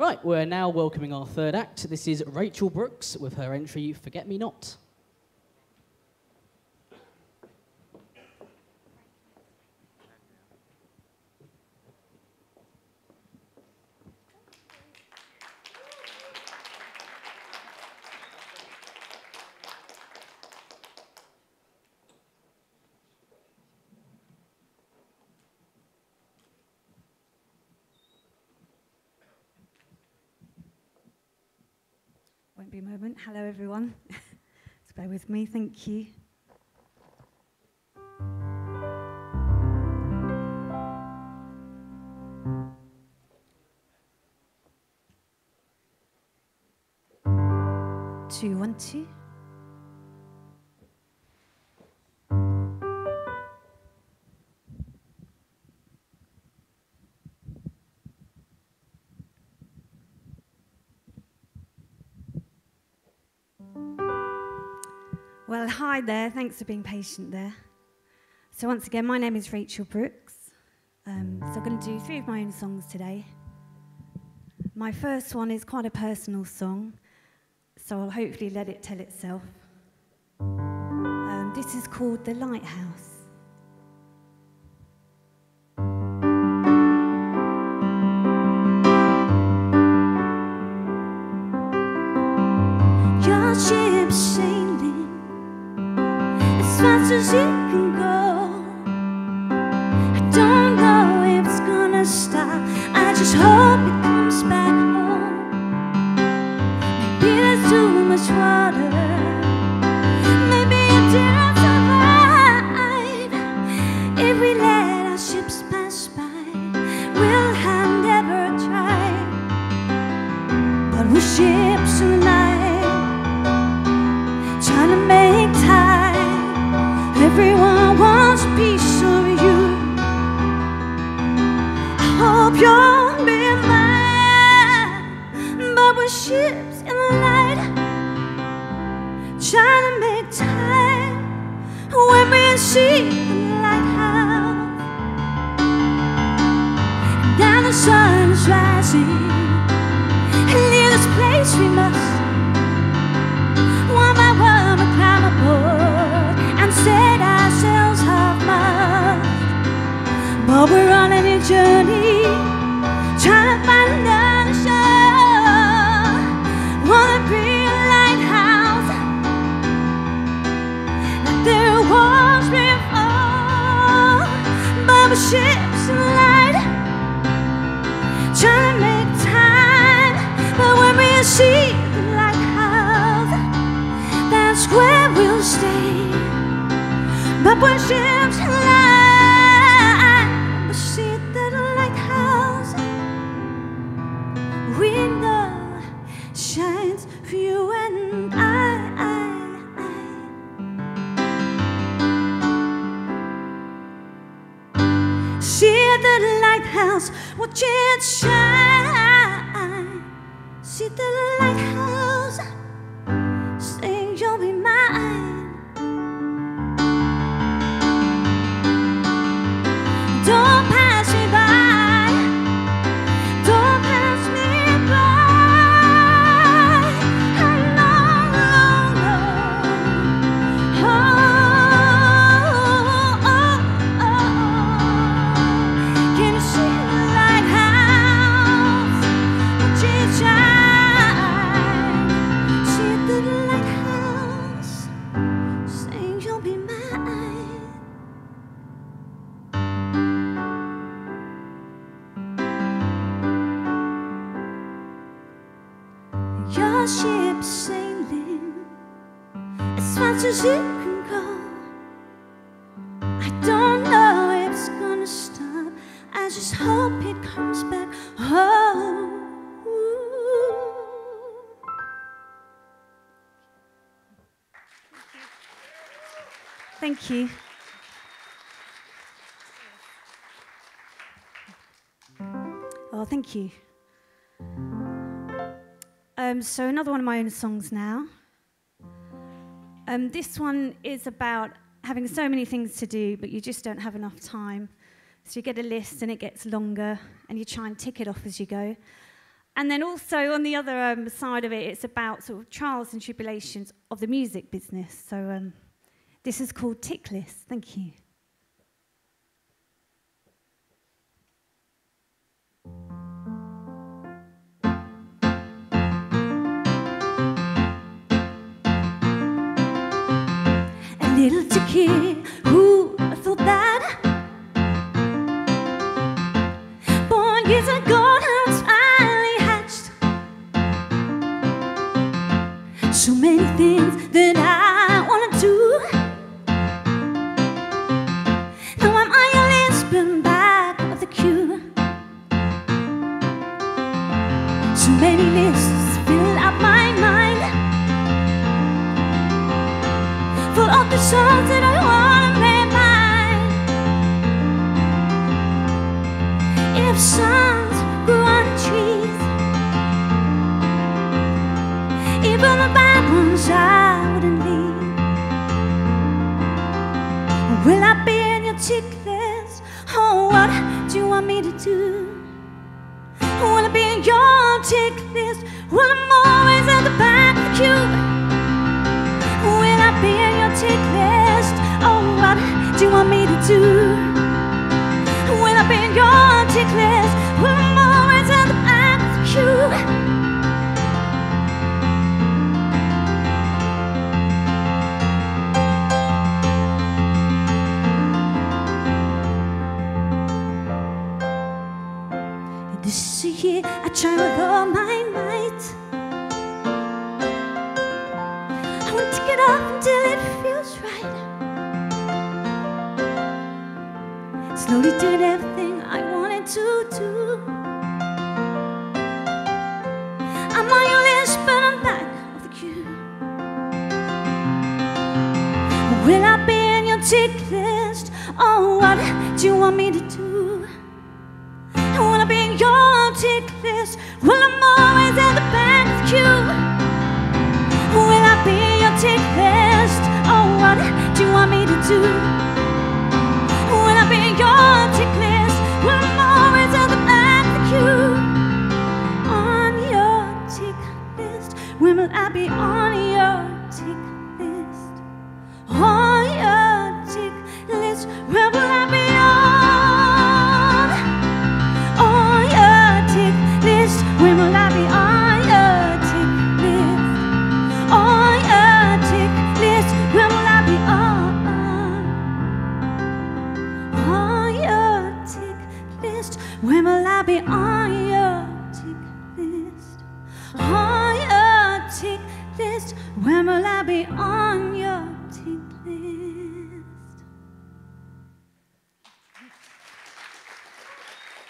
Right, we're now welcoming our third act. This is Rachel Brooks with her entry Forget Me Not. Be a moment. Hello, everyone. Just bear with me. Thank you. Two, one, two. Well, hi there. Thanks for being patient there. So, once again, my name is Rachel Brooks. Um, so, I'm going to do three of my own songs today. My first one is quite a personal song, so I'll hopefully let it tell itself. Um, this is called The Lighthouse. Your sailing as fast as ships in the night, trying to make time. When we see the lighthouse, now the sun is rising. And leave this place we must one by one we climb aboard and set ourselves half mast. But we're on a new journey, trying to find another We're ships in the light, trying to make time. But when we see the lighthouse, that's where we'll stay. But when ships line, lighthouse, watch it shine. Your ship's sailing as fast as it can go. I don't know if it's gonna stop. I just hope it comes back home. Thank you. Oh, thank you. Um, so another one of my own songs now. Um, this one is about having so many things to do, but you just don't have enough time. So you get a list and it gets longer, and you try and tick it off as you go. And then also on the other um, side of it, it's about sort of trials and tribulations of the music business. So um, this is called Tick List. Thank you. Little ticky, who thought that? Born years ago, songs that I wanna make mine. If songs grew on trees, even the bad ones I wouldn't leave. Will I be in your tick list? Oh, what do you want me to do? Will I be in your tick list? Well, I'm always at the back of the queue. Tick list? Oh, what do you want me to do? When I be in your list? Well, I'm always at the back of queue. This year I try Will I be in your tick list? Oh, what do you want me to do? Will I be in your tick list. Well, I'm always at the back of queue. Will I be your tick list? Oh, what do you want me to do? Will I be your tick list? Well, I'm always at the back of queue. On your tick list. When will I be on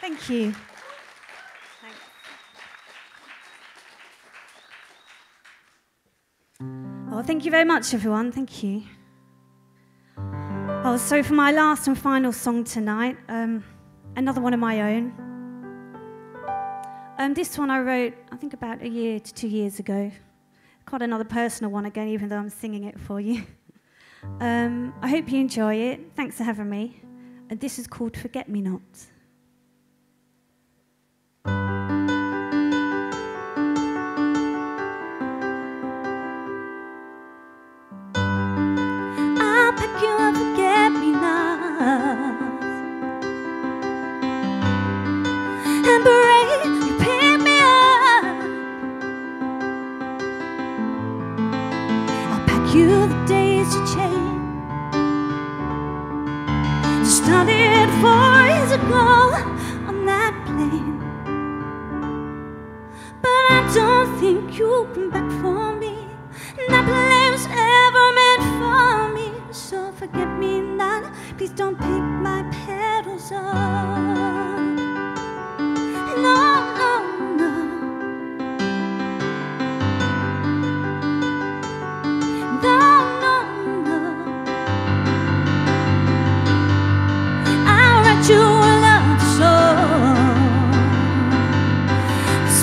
Thank you. Oh, thank you very much, everyone. Thank you. Oh, so for my last and final song tonight, um, another one of my own. Um, this one I wrote, I think, about a year to two years ago. Quite another personal one again, even though I'm singing it for you. Um, I hope you enjoy it. Thanks for having me. And this is called Forget Me Not.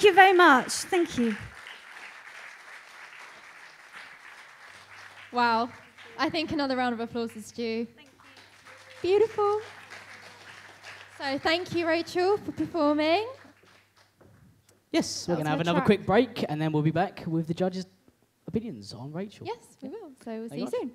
Thank you very much. Thank you. Wow. I think another round of applause is due. Beautiful. So thank you, Rachel, for performing. Yes, we're going to have another track. quick break and then we'll be back with the judges' opinions on Rachel. Yes, we will. So we'll see you, you soon.